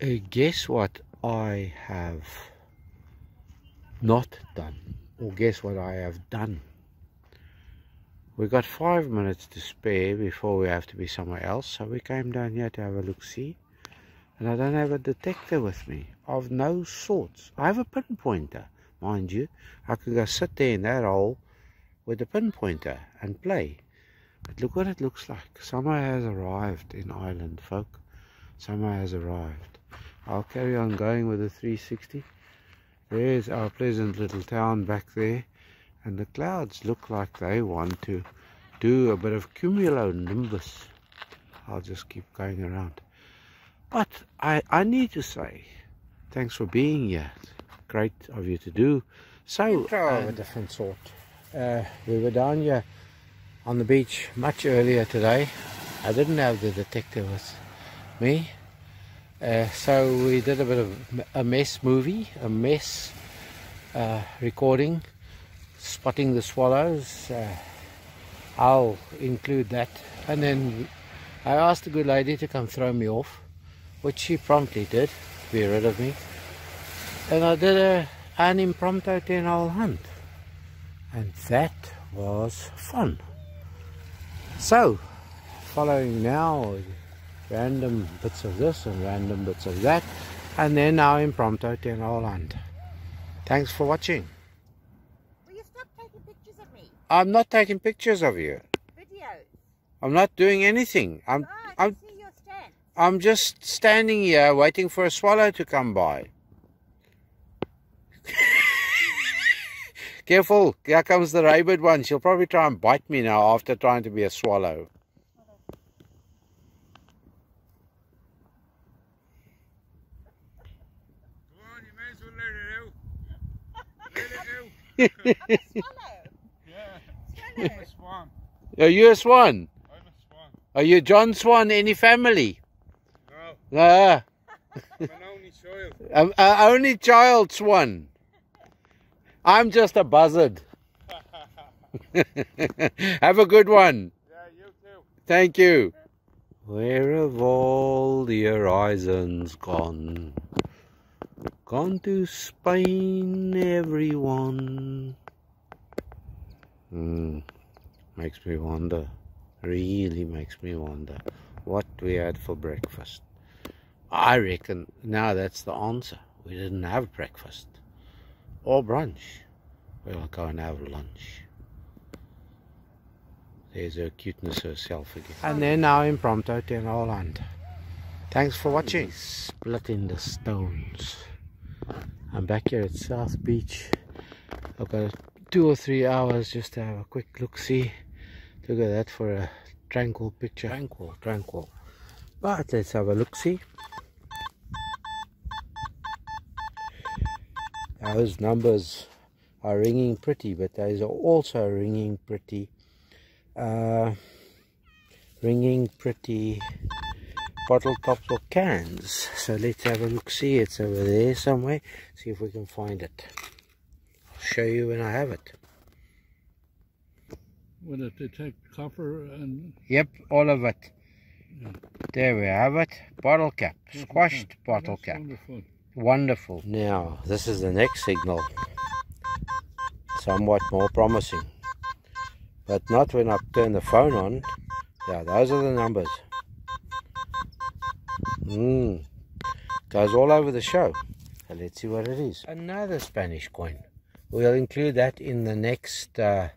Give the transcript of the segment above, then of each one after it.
Uh, guess what I have not done? Or guess what I have done? We've got five minutes to spare before we have to be somewhere else. So we came down here to have a look-see. And I don't have a detector with me of no sorts. I have a pinpointer, mind you. I could go sit there in that hole with a pinpointer and play. But look what it looks like. Summer has arrived in Ireland, folk. Summer has arrived. I'll carry on going with the 360. There's our pleasant little town back there. And the clouds look like they want to do a bit of cumulonimbus. I'll just keep going around. But I, I need to say, thanks for being here. Great of you to do so. of a different sort. Uh, we were down here on the beach much earlier today. I didn't have the detector with me. Uh, so we did a bit of a mess movie, a mess uh, recording, spotting the swallows. Uh, I'll include that. And then I asked the good lady to come throw me off, which she promptly did, to be rid of me. And I did a, an impromptu 10 hole hunt. And that was fun. So, following now random bits of this and random bits of that and then now impromptu 10 hole hunt. Thanks for watching. Will you stop taking pictures of me? I'm not taking pictures of you. Videos. I'm not doing anything. I'm Oh, I I'm can see your stand. I'm just standing here waiting for a swallow to come by. Careful, here comes the rabid one. She'll probably try and bite me now after trying to be a swallow. Go on, you may as well let it out. Let it. Swallow. Yeah, I'm a swan. Are you a swan? I'm a swan. Are you John Swan? Any family? No, Ah, I'm an only child. only child swan. I'm just a buzzard. Have a good one. Yeah, you too. Thank you. Where have all the horizons gone? Gone to Spain, everyone. Hmm. Makes me wonder. Really makes me wonder what we had for breakfast. I reckon now that's the answer. We didn't have breakfast or brunch. We'll go and have lunch. There's her cuteness herself again. And then now impromptu 10 hole hunt. Thanks for watching. Split in the stones. I'm back here at South Beach. I've got two or three hours just to have a quick look see. Look at that for a tranquil picture. Tranquil, tranquil. But let's have a look see. Those numbers are ringing pretty, but those are also ringing pretty uh, ringing pretty bottle tops or cans. So let's have a look see. It's over there somewhere. See if we can find it. I'll show you when I have it. Would it detect copper and Yep, all of it. There we have it. Bottle cap. Squashed bottle That's cap. Wonderful. Wonderful. Now, this is the next signal. Somewhat more promising. But not when I turn the phone on. Yeah, those are the numbers. Mm. Goes all over the show. Let's see what it is. Another Spanish coin. We'll include that in the next uh,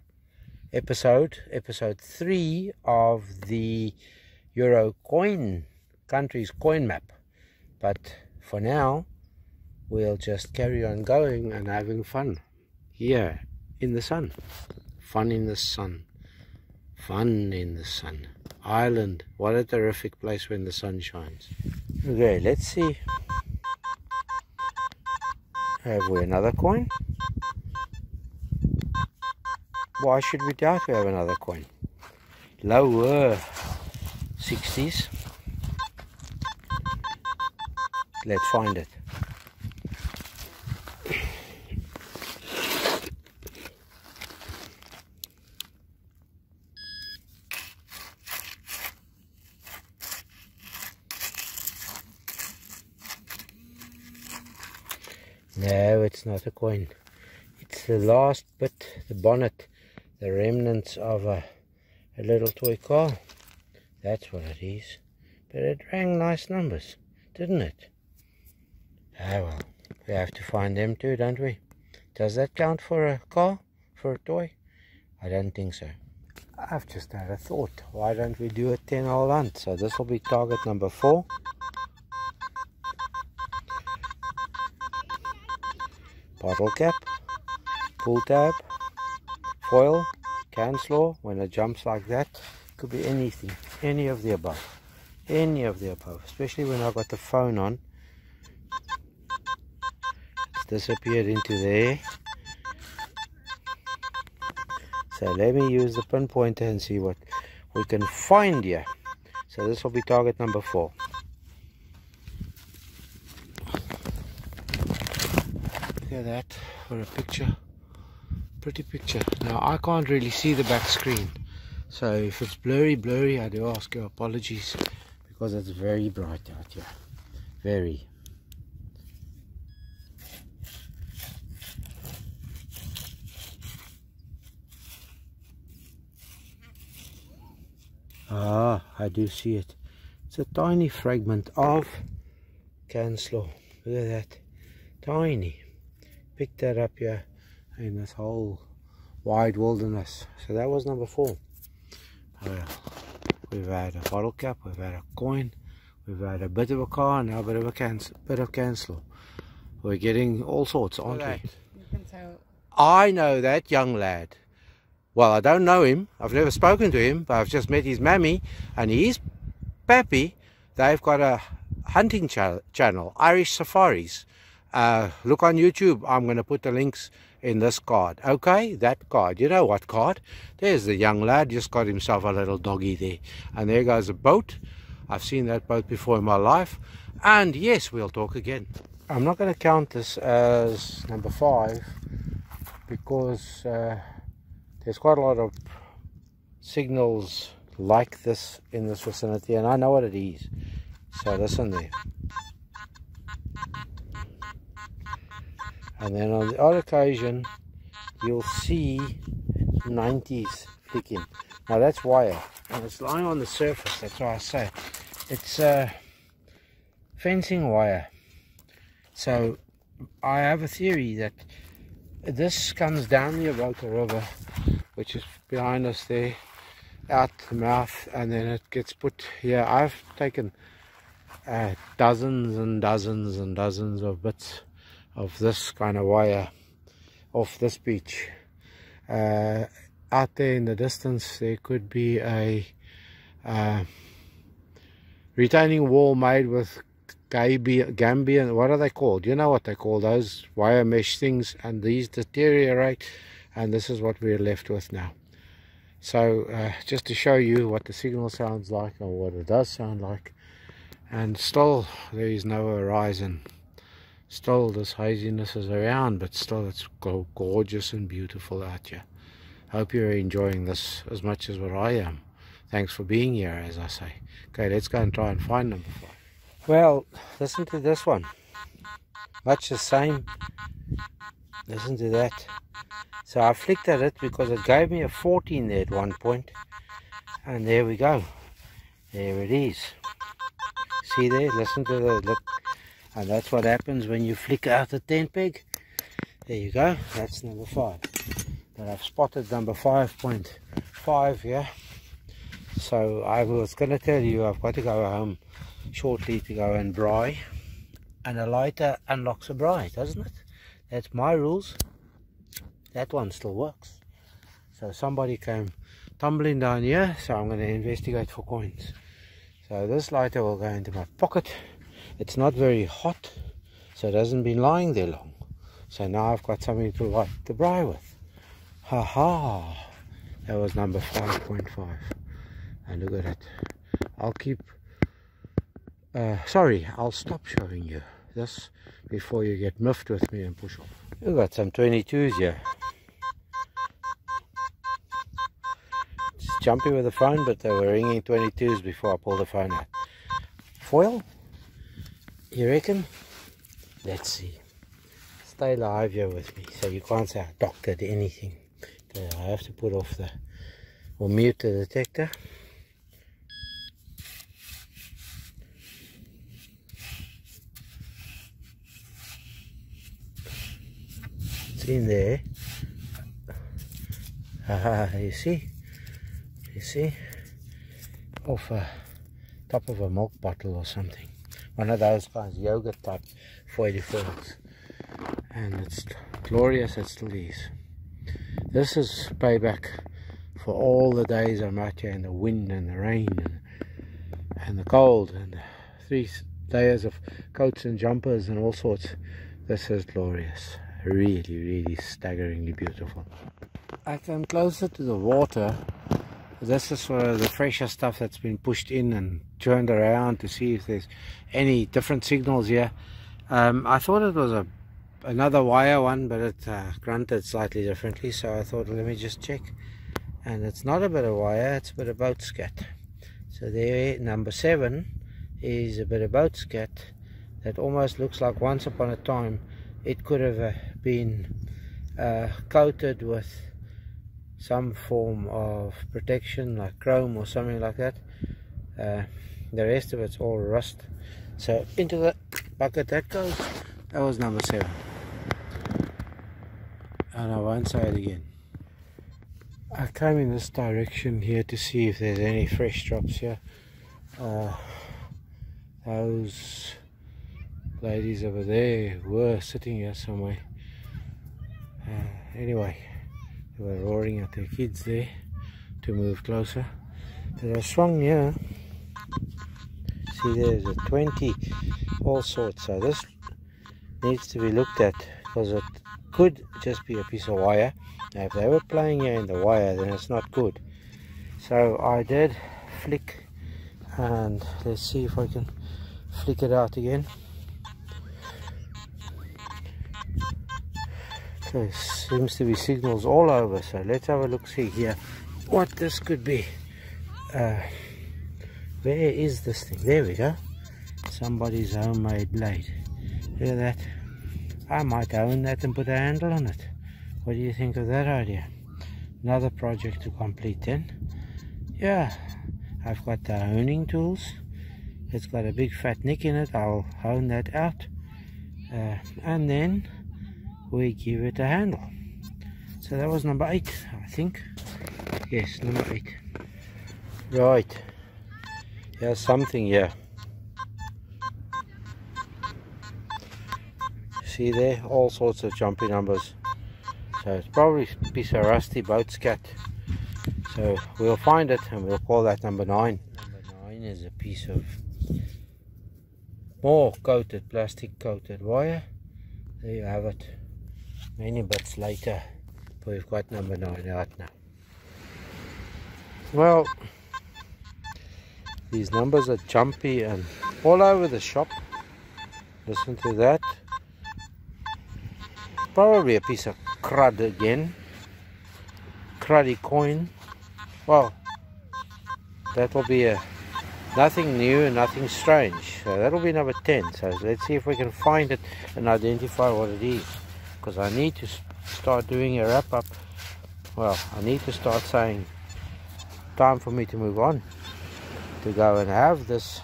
episode, episode 3 of the Euro coin countries coin map. But for now, we'll just carry on going and having fun here in the sun. Fun in the sun. Fun in the sun. Ireland, what a terrific place when the sun shines. Okay, let's see. Have we another coin? Why should we doubt we have another coin? Lower 60s. Let's find it. No, it's not a coin. It's the last bit, the bonnet, the remnants of a, a little toy car. That's what it is. But it rang nice numbers, didn't it? Ah well, we have to find them too, don't we? Does that count for a car? For a toy? I don't think so. I've just had a thought. Why don't we do a 10 hole hunt? So this will be target number 4. Bottle cap, pull tab, foil, can slaw. When it jumps like that, could be anything. Any of the above. Any of the above. Especially when I've got the phone on. It's disappeared into there. So let me use the pinpointer and see what we can find here. So this will be target number four. Look at that for a picture. Pretty picture. Now I can't really see the back screen. So if it's blurry, blurry, I do ask your apologies because it's very bright out here. Very. Ah, I do see it. It's a tiny fragment of can slaw. Look at that. Tiny. Picked that up here in this whole wide wilderness. So that was number four. Well, we've had a bottle cap, we've had a coin, we've had a bit of a car, now a bit of a can, bit of can slaw. We're getting all sorts, aren't we? You can tell. I know that young lad. Well, I don't know him. I've never spoken to him, but I've just met his mammy and his pappy. They've got a hunting cha channel, Irish Safaris. Uh, look on YouTube. I'm going to put the links in this card. Okay, that card. You know what card? There's the young lad. Just got himself a little doggy there. And there goes a boat. I've seen that boat before in my life. And yes, we'll talk again. I'm not going to count this as number five because... Uh, there's quite a lot of signals like this in this vicinity and I know what it is so listen there and then on the other occasion you'll see 90s flicking. Now that's wire. And it's lying on the surface that's why I say. It's uh, fencing wire. So I have a theory that this comes down the Avoca River which is behind us there out the mouth and then it gets put here. I've taken uh, dozens and dozens and dozens of bits of this kind of wire off this beach uh, out there in the distance there could be a uh, retaining wall made with gabion, what are they called? You know what they call those wire mesh things, and these deteriorate, and this is what we're left with now. So, uh, just to show you what the signal sounds like, or what it does sound like, and still there is no horizon. Still, this haziness is around, but still it's gorgeous and beautiful out here. Hope you're enjoying this as much as what I am. Thanks for being here, as I say. Okay, let's go and try and find number five. Well, listen to this one. Much the same. Listen to that. So I flicked at it because it gave me a 14 there at one. And there we go. There it is. See there? Listen to the look. And that's what happens when you flick out the tent peg. There you go. That's number five. But I've spotted number 5.5 here. So I was going to tell you I've got to go home shortly to go and braai and a lighter unlocks a braai doesn't it that's my rules that one still works so somebody came tumbling down here so I'm going to investigate for coins so this lighter will go into my pocket it's not very hot so it hasn't been lying there long so now I've got something to light the braai with haha -ha. that was number 5.5 and look at it I'll keep uh, sorry, I'll stop showing you this before you get miffed with me and push off. We've got some 22s here. It's jumpy with the phone, but they were ringing 22s before I pulled the phone out. Foil? You reckon? Let's see. stay live here with me, so you can't say I doctored anything. I have to put off the or mute the detector. It's in there. Ah, you see? You see? Off a top of a milk bottle or something. One of those kinds, yogurt type foily foils. And it's glorious it still is. This is payback for all the days I'm out here in the wind and the rain and, and the cold and three layers of coats and jumpers and all sorts. This is glorious. Really, really staggeringly beautiful. I come closer to the water. This is of the fresher stuff that's been pushed in and turned around to see if there's any different signals here. Um, I thought it was a another wire one, but it uh, grunted slightly differently, so I thought let me just check. And it's not a bit of wire, it's a bit of boat scat. So there, number seven is a bit of boat scat that almost looks like once upon a time it could have uh, been uh, coated with some form of protection like chrome or something like that. Uh, the rest of it's all rust. So into the bucket that goes. That was number seven. And I won't say it again. I came in this direction here to see if there's any fresh drops here. Uh, those ladies over there were sitting here somewhere. Uh, anyway they were roaring at their kids there to move closer. But I swung here. See there's a 20 all sorts. So this needs to be looked at because it could just be a piece of wire. Now if they were playing here in the wire then it's not good. So I did flick and let's see if I can flick it out again there seems to be signals all over so let's have a look see here what this could be. Uh, where is this thing? There we go. Somebody's homemade blade. Look at that. I might own that and put a handle on it. What do you think of that idea? Another project to complete then? Yeah I've got the honing tools. It's got a big fat nick in it. I'll hone that out. Uh, and then we give it a handle. So that was number eight I think. Yes number eight. Right. There's something here. See there? All sorts of jumpy numbers. So it's probably a piece of rusty boat scat. So we'll find it and we'll call that number nine. Number nine is a piece of more coated plastic coated wire. There you have it many bits later we've got number 9 out now. Well these numbers are jumpy and all over the shop. Listen to that. Probably a piece of crud again. Cruddy coin. Well that will be a nothing new and nothing strange. So that'll be number 10 so let's see if we can find it and identify what it is because I need to start doing a wrap up well I need to start saying time for me to move on to go and have this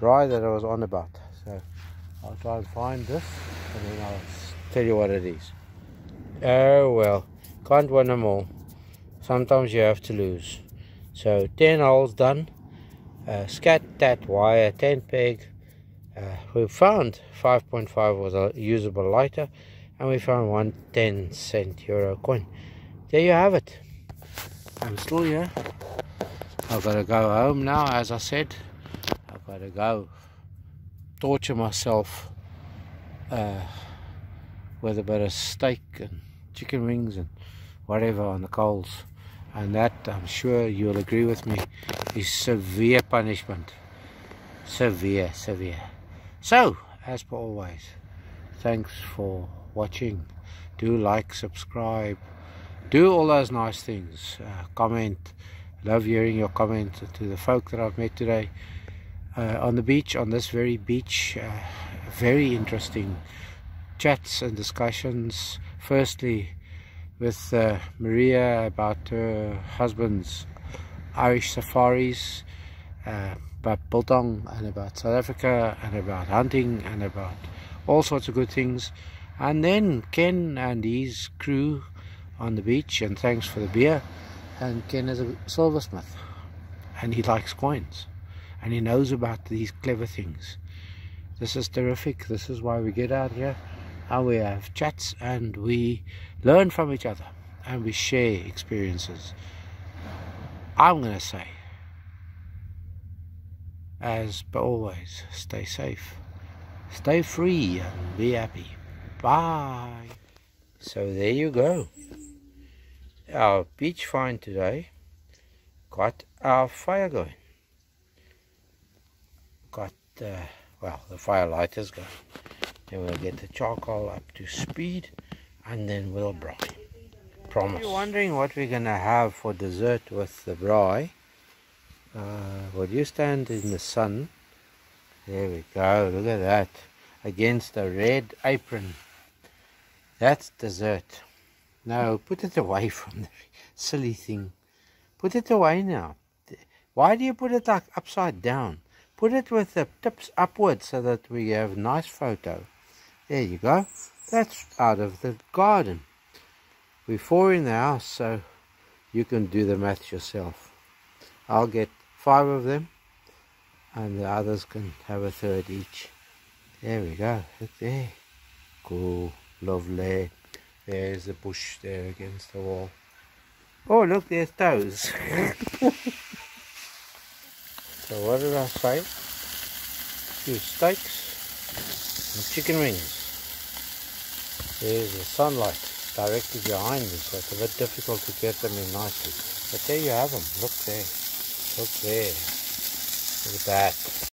braai that I was on about. So I'll try and find this and then I'll tell you what it is. Oh well can't win them all. Sometimes you have to lose. So 10 holes done. Uh, scat that wire 10 peg. Uh, we found 5.5 was a usable lighter and we found one 10 cent euro coin. There you have it. I'm still here. I've got to go home now as I said. I've got to go torture myself uh, with a bit of steak and chicken wings and whatever on the coals. And that I'm sure you'll agree with me is severe punishment. Severe severe. So as per always thanks for watching. Do like subscribe. Do all those nice things. Uh, comment. Love hearing your comments to the folk that I've met today. Uh, on the beach on this very beach uh, very interesting chats and discussions. Firstly, with uh, Maria about her husband's Irish safaris, uh, about Biltong and about South Africa and about hunting and about all sorts of good things. And then Ken and his crew on the beach and thanks for the beer. And Ken is a silversmith and he likes coins and he knows about these clever things. This is terrific. This is why we get out here and we have chats and we learn from each other and we share experiences. I'm going to say, as always, stay safe, stay free, and be happy. Bye. So there you go. Our beach find today got our fire going. Got, uh, well, the fire lighter's going. Then we'll get the charcoal up to speed and then we'll braai. Promise. You're wondering what we're going to have for dessert with the braai. Uh, well, you stand in the sun. There we go. Look at that. Against a red apron. That's dessert. No, put it away from the silly thing. Put it away now. Why do you put it like upside down? Put it with the tips upwards so that we have a nice photo. There you go. That's out of the garden. We're four in the house, so you can do the math yourself. I'll get five of them, and the others can have a third each. There we go. Look there. Cool. Lovely. There's a bush there against the wall. Oh, look, there's toes. so what did I say? Two steaks and chicken wings. There's the sunlight directly behind me, so it's a bit difficult to get them in nicely. But there you have them. Look there. Look there. Look at that.